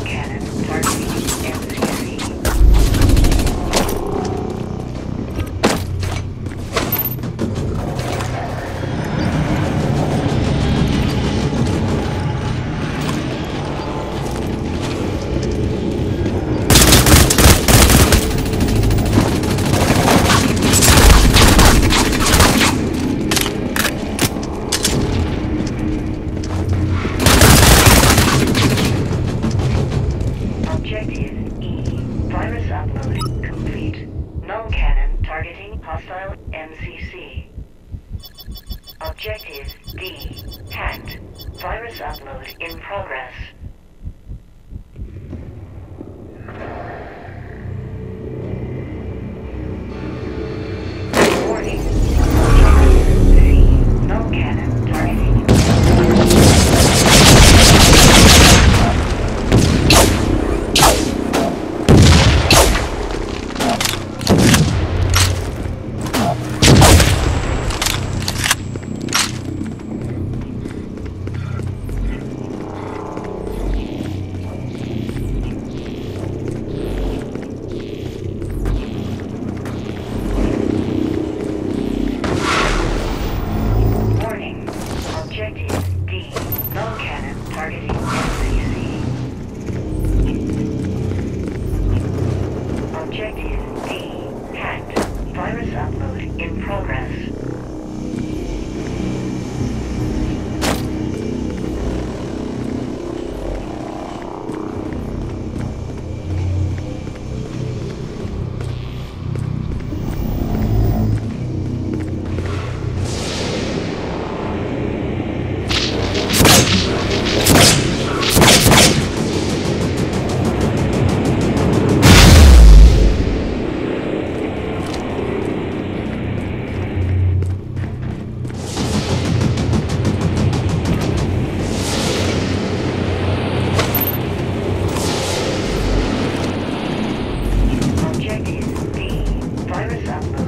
cannon. Irish ambulance.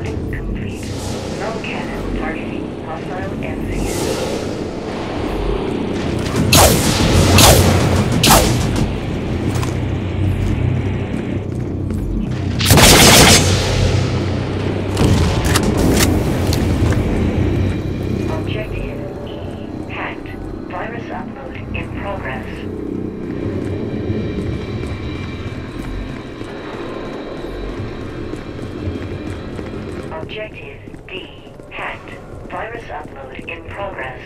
Objective D hacked. Virus upload in progress.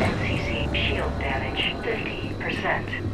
MCC shield damage 50%.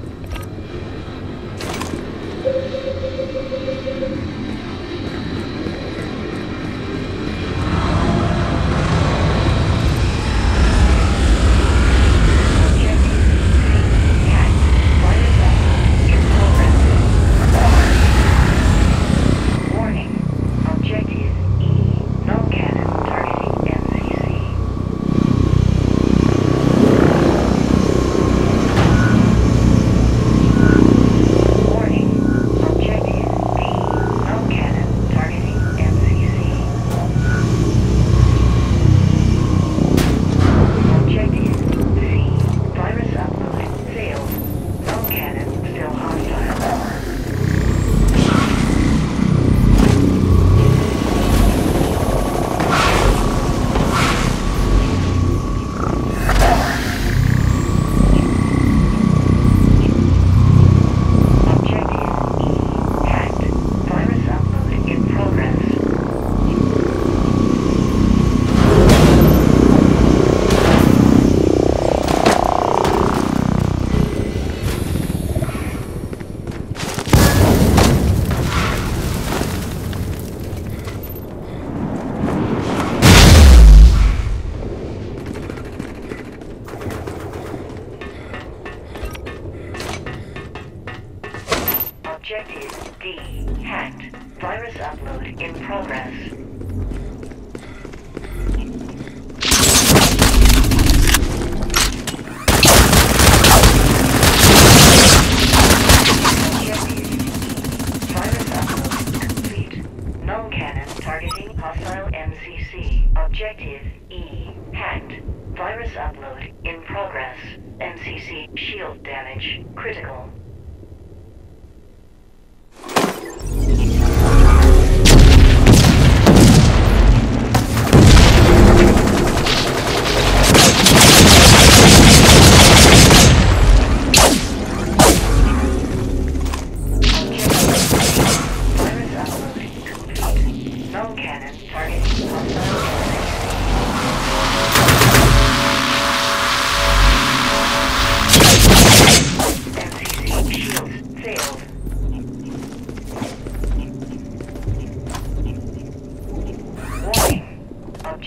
Objective E. Hacked. Virus upload in progress. MCC shield damage critical.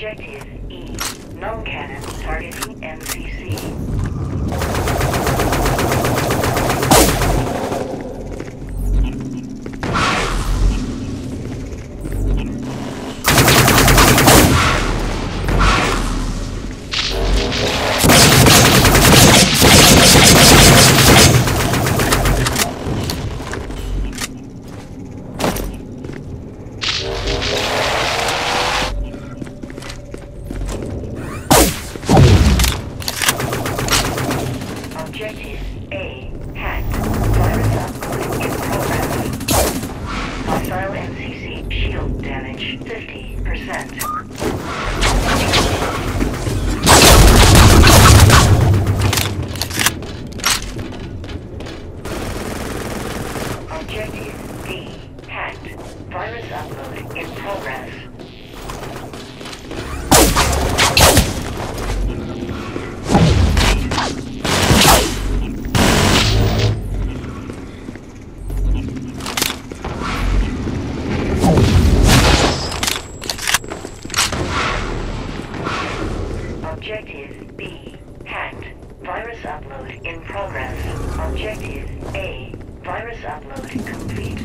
Objective E. Null cannon Objective D. Hacked. Virus upload in progress. Objective B. Hacked. Virus upload in progress. Objective A. Virus upload complete.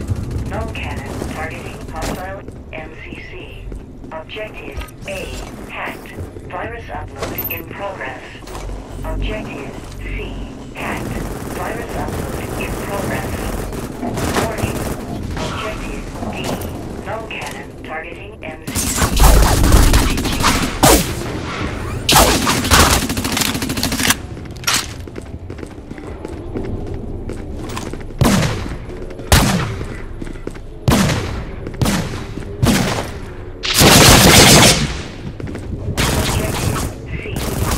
Null cannon targeting hostile MCC. Objective A. Hacked. Virus upload in progress. Objective C. Hacked. Virus upload in progress. Warning. Objective D. Null cannon targeting MCC. Objective C.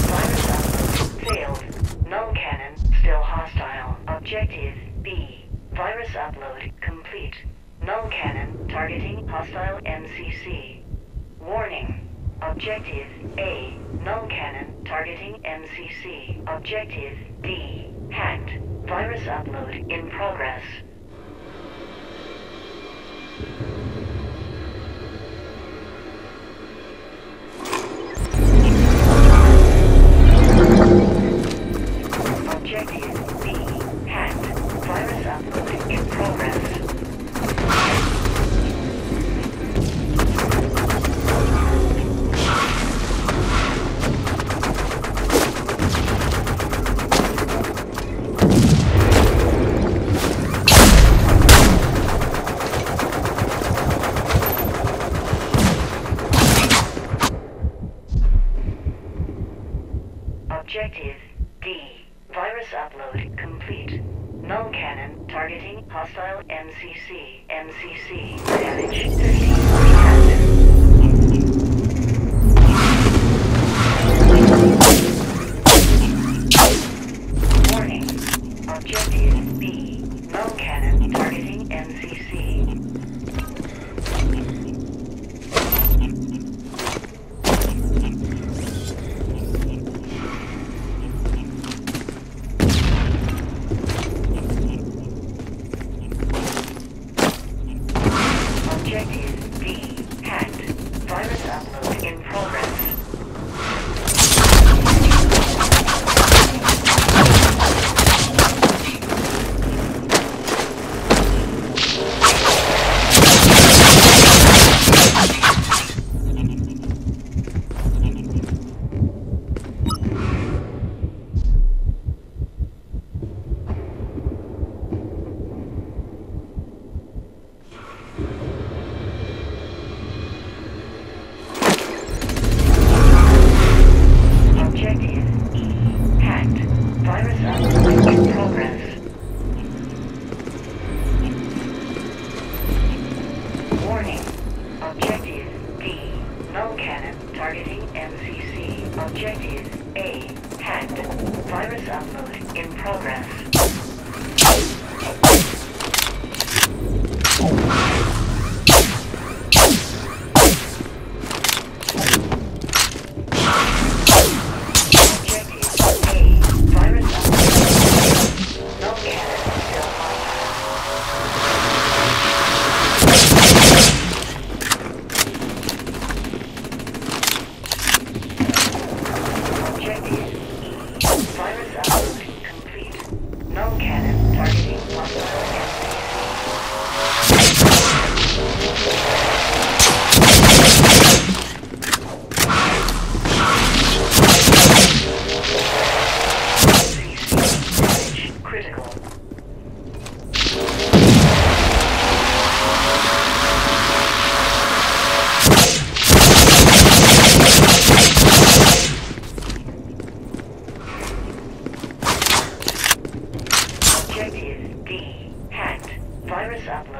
Virus upload failed. Null cannon still hostile. Objective B. Virus upload complete. Null cannon targeting hostile MCC. Warning. Objective A. Null cannon targeting MCC. Objective D. Hacked. Virus upload in progress. Objective Objective D. Hacked. Virus upload.